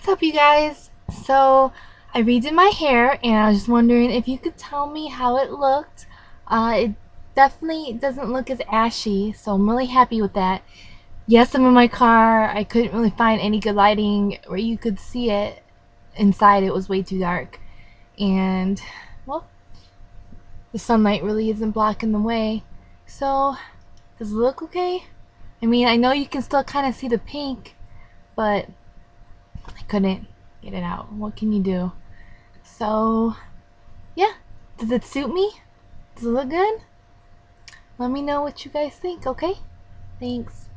What's up you guys? So I redid my hair and I was just wondering if you could tell me how it looked. Uh, it definitely doesn't look as ashy so I'm really happy with that. Yes I'm in my car. I couldn't really find any good lighting where you could see it. Inside it was way too dark. And well the sunlight really isn't blocking the way. So does it look okay? I mean I know you can still kind of see the pink but I couldn't get it out. What can you do? So, yeah. Does it suit me? Does it look good? Let me know what you guys think, okay? Thanks.